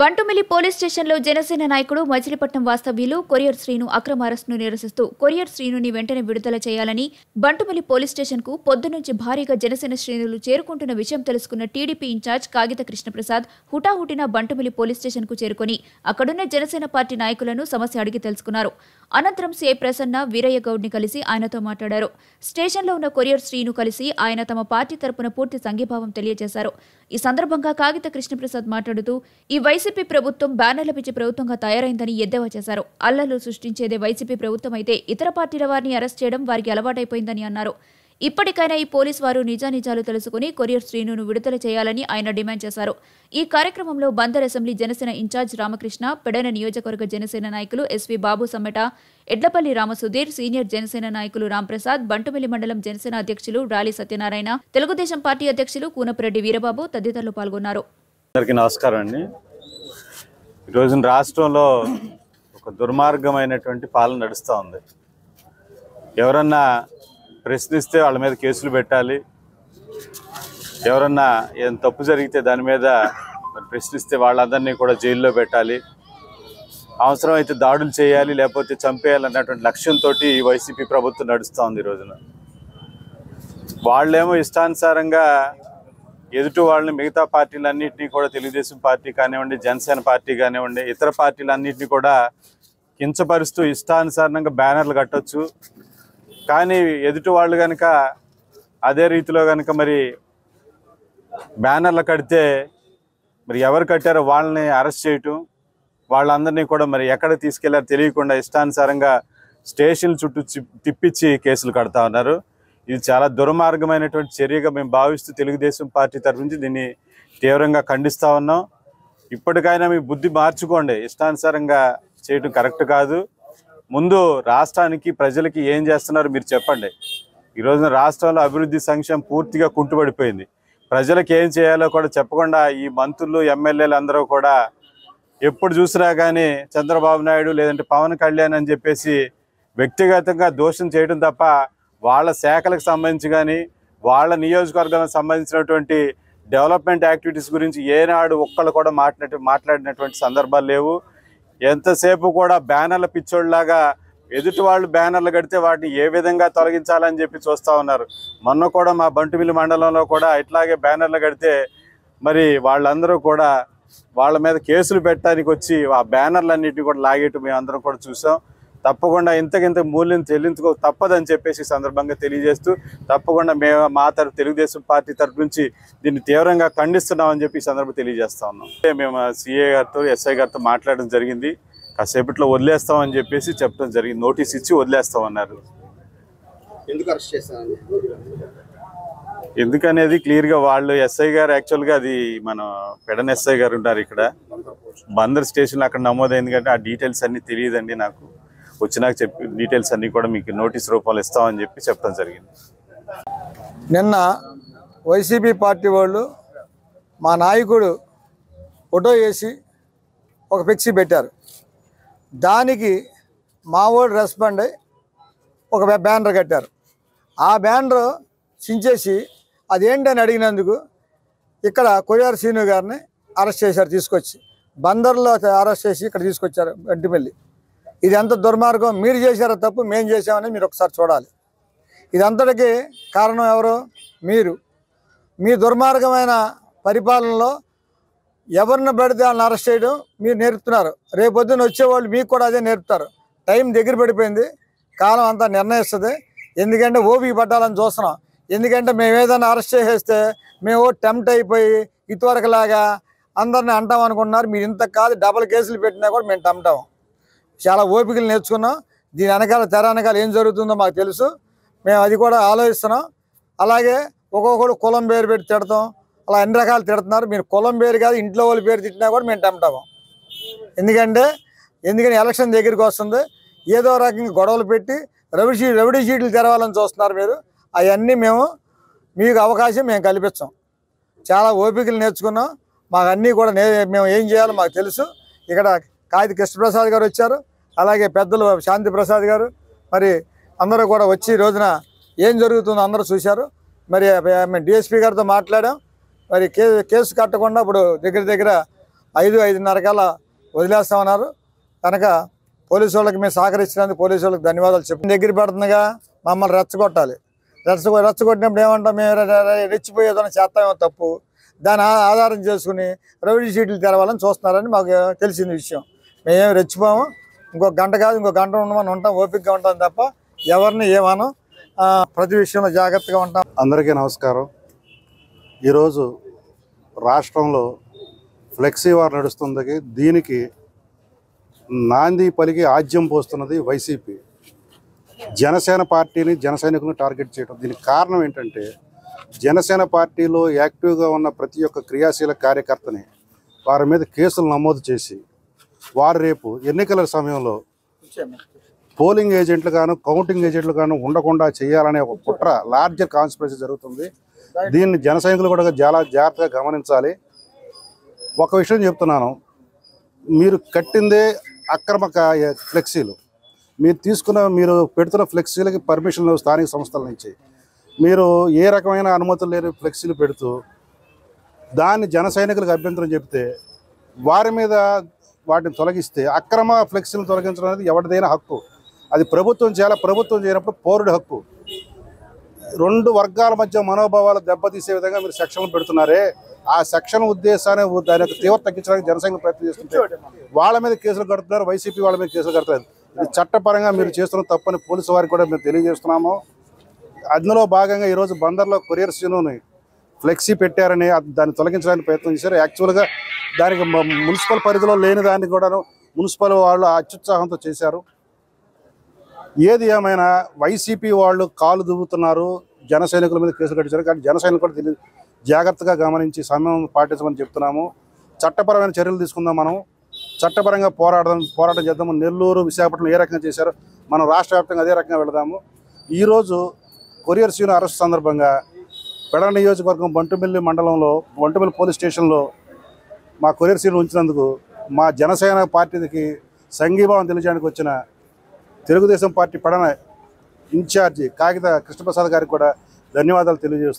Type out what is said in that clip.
Bantumilli police స్టేషన్లో జనసేన నాయకుడు మచిలీపట్నం వాస్తవ్యులు కొరియర్ శ్రీను అక్రమ అరెస్టును నిరసిస్తూ కొరియర్ శ్రీనుని వెంటనే విడుదల చేయాలని బంటుమిల్లి పోలీస్ స్టేషన్కు పొద్దునుంచి భారీగా జనసేన శ్రేణులు చేరుకుంటున్న విషయం తెలుసుకున్న టీడీపీ ఇన్ఛార్జ్ కాగిత కృష్ణప్రసాద్ హుటాహుటిన బంటుమిల్లి పోలీస్ స్టేషన్కు చేరుకొని అక్కడున్న జనసేన పార్టీ నాయకులను సమస్య అడిగి తెలుసుకున్నారు. అనంతరం సిఐ ప్రసన్న వీరయ్య గౌడ్ని కలిసి ఆయనతో మాట్లాడారు. స్టేషన్లో ఉన్న కొరియర్ శ్రీను కలిసి ఆయన తమ పార్టీ తరపున పూర్తి సంఘీభావం తెలియజేశారు. ఈ సందర్భంగా కాగిత కృష్ణప్రసాద్ మాట్లాడుతూ ఈ వైసీపీ ప్రభుత్వం బ్యానర్ల పిచ్చి ప్రభుత్వంగా తయారైందని ఎద్దేవా చేశారు. అల్లలు సృష్టించేదే వైసీపీ ప్రభుత్వం అయితే ఇతర పార్టీల వారిని అరెస్ట్ చేయడం వారికి అలవాటైపోయిందని అన్నారు. ఇప్పటికైనా ఈ పోలీస్ వారు నిజానిజాలు తెలుసుకుని కొరియర్ శ్రీనును విడుదల చేయాలని ఆయన డిమాండ్ చేశారు. ఈ కార్యక్రమంలో బందర్ అసెంబ్లీ జనసేన ఇన్ఛార్జ్ రామకృష్ణ పెడన నియోజకవర్గ జనసేన నాయకులు ఎస్వి బాబు సమ్మెట ఎడ్లపల్లి రామసుధీర్ సీనియర్ జనసేన నాయకులు రాంప్రసాద్ బంటుమిల్లి మండలం జనసేన అధ్యక్షులు రాలి సత్యనారాయణ తెలుగుదేశం పార్టీ అధ్యక్షులు కూనపురెడ్డి వీరబాబు తదితరులు పాల్గొన్నారు. అందరికీ నమస్కారం అండి. ఈరోజు రాష్ట్రంలో ఒక దుర్మార్గమైనటువంటి పాలన నడుస్తూ ఉంది. ఎవరన్నా ప్రశ్నిస్తే వాళ్ళ మీద కేసులు పెట్టాలి. ఎవరన్నా ఏం తప్పు జరిగితే దాని మీద ప్రశ్నిస్తే వాళ్ళందరినీ కూడా జైల్లో పెట్టాలి. అవసరమైతే దాడులు చేయాలి లేకపోతే చంపేయాలన్నటువంటి లక్ష్యంతో ఈ వైసీపీ ప్రభుత్వం నడుస్తూ ఉంది ఈ రోజున. వాళ్ళేమో ఇష్టానుసారంగా ఎదుటి వాళ్ళని మిగతా పార్టీలన్నింటినీ కూడా తెలుగుదేశం పార్టీ కానివ్వండి జనసేన పార్టీ కానివ్వండి ఇతర పార్టీలన్నింటినీ కూడా కించపరుస్తూ ఇష్టానుసారంగా బ్యానర్లు కట్టొచ్చు. కానీ ఎదుటి వాళ్ళు కనుక అదే రీతిలో కనుక మరి బ్యానర్లు కడితే మరి ఎవరు కట్టారో వాళ్ళని అరెస్ట్ చేయటం వాళ్ళందరినీ కూడా మరి ఎక్కడ తీసుకెళ్ళారో తెలియకుండా ఇష్టానుసారంగా స్టేషన్ చుట్టూ తిప్పించి కేసులు కడతా ఉన్నారు. ఇది చాలా దుర్మార్గమైనటువంటి చర్యగా మేము భావిస్తూ తెలుగుదేశం పార్టీ తరఫు నుంచి దీన్ని తీవ్రంగా ఖండిస్తూ ఉన్నాం. ఇప్పటికైనా మీ బుద్ధి మార్చుకోండి. ఇష్టానుసారంగా చేయడం కరెక్ట్ కాదు. ముందు రాష్ట్రానికి ప్రజలకి ఏం చేస్తున్నారు మీరు చెప్పండి. ఈ రోజున రాష్ట్రంలో అభివృద్ధి సంక్షేమం పూర్తిగా కుంటుపడిపోయింది ప్రజలకు ఏం చేయాలో కూడా చెప్పకుండా ఈ మంత్రులు ఎమ్మెల్యేలు అందరూ కూడా ఎప్పుడు చూసినా కానీ చంద్రబాబు నాయుడు లేదంటే పవన్ కళ్యాణ్ అని చెప్పేసి వ్యక్తిగతంగా దోషం చేయడం తప్ప వాళ్ళ శాఖలకు సంబంధించి కానీ వాళ్ళ నియోజకవర్గాలకు సంబంధించినటువంటి డెవలప్మెంట్ యాక్టివిటీస్ గురించి ఏనాడు ఒక్కళ్ళు కూడా మాట్లాడినటువంటి సందర్భాలు లేవు. ఎంతసేపు కూడా బ్యానర్ల పిచ్చోళ్ళలాగా ఎదుటి వాళ్ళు బ్యానర్లు కడితే వాటిని ఏ విధంగా తొలగించాలని చెప్పి చూస్తూ ఉన్నారు. మొన్న కూడా మా బంటుమిల్లి మండలంలో కూడా ఇట్లాగే బ్యానర్లు కడితే మరి వాళ్ళందరూ కూడా వాళ్ళ మీద కేసులు పెట్టడానికి వచ్చి ఆ బ్యానర్లన్నింటినీ కూడా లాగేట్టు మేము అందరం కూడా చూసాం. తప్పకుండా ఇంతకింత మూల్యం చెల్లించుకో తప్పదని చెప్పేసి ఈ సందర్భంగా తెలియజేస్తూ తప్పకుండా మేము మా తరఫు తెలుగుదేశం పార్టీ తరఫు నుంచి దీన్ని తీవ్రంగా ఖండిస్తున్నామని చెప్పి ఈ సందర్భం తెలియజేస్తా ఉన్నాం. అంటే మేము సిఏ గారితో ఎస్ఐ గారితో మాట్లాడడం జరిగింది. కాసేపట్లో వదిలేస్తామని చెప్పేసి చెప్పడం జరిగింది. నోటీస్ ఇచ్చి వదిలేస్తామన్నారు. ఎందుకు అరెస్ట్ ఎందుకనేది క్లియర్గా వాళ్ళు ఎస్ఐ గారు యాక్చువల్గా అది మన పెడన్ ఎస్ఐ గారు ఉంటారు ఇక్కడ. బందర్ స్టేషన్ అక్కడ నమోదైంది కంటే ఆ డీటెయిల్స్ అన్ని తెలియదండి నాకు. వచ్చినాక చెప్పి డీటెయిల్స్ అన్ని కూడా మీకు నోటీస్ రూపంలో ఇస్తామని చెప్పి చెప్పడం జరిగింది. నిన్న వైసీపీ పార్టీ వాళ్ళు మా నాయకుడు ఫోటో వేసి ఒక ఫ్లెక్సీ పెట్టారు. దానికి మా వాడు రెస్పాండ్ అయ్యి ఒక బ్యానర్ కట్టారు. ఆ బ్యానర్ చించేసి అదేంటని అడిగినందుకు ఇక్కడ కొయ్యారు శ్రీను గారిని అరెస్ట్ చేశారు తీసుకొచ్చి. బందర్లో అరెస్ట్ చేసి ఇక్కడ తీసుకొచ్చారు గడ్డిపల్లి ఇది ఎంత దుర్మార్గం? మీరు చేశారో తప్పు మేము చేసామని మీరు ఒకసారి చూడాలి. ఇదంతటికి కారణం ఎవరు? మీరు. మీ దుర్మార్గమైన పరిపాలనలో ఎవరిని పడితే వాళ్ళని అరెస్ట్ చేయడం మీరు నేర్పుతున్నారు. రేపొద్దున వచ్చేవాళ్ళు మీకు కూడా అదే నేర్పుతారు. టైం దగ్గర పడిపోయింది. కాలం అంతా నిర్ణయిస్తుంది. ఎందుకంటే ఓపిక పట్టాలని చూస్తున్నాం. ఎందుకంటే మేము ఏదైనా అరెస్ట్ చేసేస్తే మేము టెంప్ట్ అయిపోయి ఇటువరకులాగా అందరిని అంటాం అనుకుంటున్నారు. మీరు ఇంత కాదు డబల్ కేసులు పెట్టినా కూడా మేము టెంప్ట్ అవ్వం. చాలా ఓపికలు నేర్చుకున్నాం. దీని వెనకాల తెర వెనకాల ఏం జరుగుతుందో మాకు తెలుసు. మేము అది కూడా ఆలోచిస్తున్నాం. అలాగే ఒక్కొక్కరు కులం పేరు పెట్టి తిడతాం. అలా అన్ని రకాలు తిడుతున్నారు? మీరు కులం పేరు కాదు ఇంట్లో వాళ్ళ పేరు తిట్టినా కూడా మేము టెంప్ట్ ఎందుకంటే ఎందుకంటే ఎందుకని ఎలక్షన్ దగ్గరికి వస్తుంది. ఏదో రకంగా గొడవలు పెట్టి రవి షీట్ రవిడీ షీట్లు తెరవాలని చూస్తున్నారు మీరు. అవన్నీ మేము మీకు అవకాశం మేము కల్పించాం చాలా ఓపికలు నేర్చుకున్నాం. మాకు అన్నీ కూడా నే మేము ఏం చేయాలో మాకు తెలుసు. ఇక్కడ కాగిత కృష్ణప్రసాద్ గారు వచ్చారు. అలాగే పెద్దలు శాంతి ప్రసాద్ గారు. మరి అందరూ కూడా వచ్చి రోజున ఏం జరుగుతుందో అందరూ చూశారు. మరి మేము డిఎస్పీ గారితో మాట్లాడాం. మరి కేసు కట్టకుండా ఇప్పుడు దగ్గర దగ్గర ఐదు ఐదున్నర కల్లా వదిలేస్తామన్నారు. కనుక పోలీసు వాళ్ళకి మేము సహకరించినందుకు పోలీసు వాళ్ళకి ధన్యవాదాలు చెప్పి దగ్గర పడుతుందిగా మమ్మల్ని రెచ్చగొట్టాలి. రెచ్చగొ రెచ్చగొట్టినప్పుడు ఏమంటాం మేము రె- రెచ్చిపోయేదని చేస్తామేమో తప్పు. దాని ఆధారం చేసుకుని రౌడీ షీట్లు తెరవాలని చూస్తున్నారని మాకు తెలిసిన విషయం. మేమేం రెచ్చిపోము. ఇంకో గంట కాదు ఇంకో గంట ఉండమని ఉంటాం ఓపికగా ఉంటాం తప్ప ఎవరిని ఏమనం ప్రతి విషయంలో జాగ్రత్తగా ఉంటాం. అందరికీ నమస్కారం. ఈరోజు రాష్ట్రంలో ఫ్లెక్సీ వార్ నడుస్తుంది. దీనికి నాంది పలికి ఆజ్యం పోస్తున్నది వైసీపీ. జనసేన పార్టీని జనసైనికులను టార్గెట్ చేయడం దీనికి కారణం ఏంటంటే జనసేన పార్టీలో యాక్టివ్గా ఉన్న ప్రతి ఒక్క క్రియాశీల కార్యకర్తని వారి మీద కేసులు నమోదు చేసి వారు రేపు ఎన్నికల సమయంలో పోలింగ్ ఏజెంట్లు గాను కౌంటింగ్ ఏజెంట్లు గాను ఉండకుండా చేయాలనే ఒక కుట్ర లార్జర్ కాన్స్పిరసీ జరుగుతుంది. దీన్ని జన సైనికులు కూడా చాలా జాగ్రత్తగా గమనించాలి. ఒక విషయం చెప్తున్నాను. మీరు కట్టిందే అక్రమ ఫ్లెక్సీలు. మీరు తీసుకున్న మీరు పెడుతున్న ఫ్లెక్సీలకి పర్మిషన్లు స్థానిక సంస్థల నుంచి. మీరు ఏ రకమైన అనుమతులు లేని ఫ్లెక్సీలు పెడుతూ దాన్ని జన సైనికులకు అభ్యంతరం చెప్తే వారి మీద వాటిని తొలగిస్తే అక్రమ ఫ్లెక్సీలను తొలగించడం అనేది ఎవరిదైనా హక్కు. అది ప్రభుత్వం చేయాలి? ప్రభుత్వం చేయనప్పుడు పౌరుడి హక్కు. రెండు వర్గాల మధ్య మనోభావాలు దెబ్బతీసే విధంగా మీరు సెక్షన్లు పెడుతున్నారే. ఆ సెక్షన్ ఉద్దేశాన్ని దాని యొక్క తీవ్ర తగ్గించడానికి జనసంఘం ప్రయత్నం చేస్తుంటే వాళ్ళ మీద కేసులు కడుతున్నారు వైసీపీ వాళ్ళ మీద కేసులు కడుతున్నారు ఇది చట్టపరంగా మీరు చేస్తున్న తప్పని పోలీసు వారికి కూడా మేము తెలియజేస్తున్నాము. అందులో భాగంగా ఈరోజు బందర్లో కొరియర్ సీను ఫ్లెక్సీ పెట్టారని అది- దాన్ని తొలగించడానికి ప్రయత్నం చేశారు. యాక్చువల్గా దానికి మున్సిపల్ పరిధిలో లేని దాన్ని కూడాను మున్సిపల్ వాళ్ళు అత్యుత్సాహంతో చేశారు. ఏది ఏమైనా వైసీపీ వాళ్ళు కాలు దువ్వుతున్నారు జన సైనికుల మీద కేసులు కట్టించారు కానీ జన సైనికులు కూడా దీన్ని జాగ్రత్తగా గమనించి సమయం పాటించమని చెప్తున్నాము. చట్టపరమైన చర్యలు తీసుకుందాం మనం. చట్టపరంగా పోరాడదాం పోరాటం చేద్దాము. నెల్లూరు విశాఖపట్నం ఏ రకంగా చేశారో మనం రాష్ట్ర వ్యాప్తంగా అదే రకంగా వెళదాము. ఈరోజు కొరియర్ సీను అరెస్ట్ సందర్భంగా పెడ నియోజకవర్గం బంటుమిల్లి మండలంలో బంటుమిల్లి పోలీస్ స్టేషన్లో మా కొరియర్ సీను ఉంచినందుకు మా జనసేన పార్టీకి సంఘీభావం తెలియజేయడానికి వచ్చిన తెలుగుదేశం పార్టీ పడన ఇన్ఛార్జి కాగిత కృష్ణప్రసాద్ గారికి కూడా ధన్యవాదాలు తెలియజేస్తున్నాను